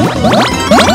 What?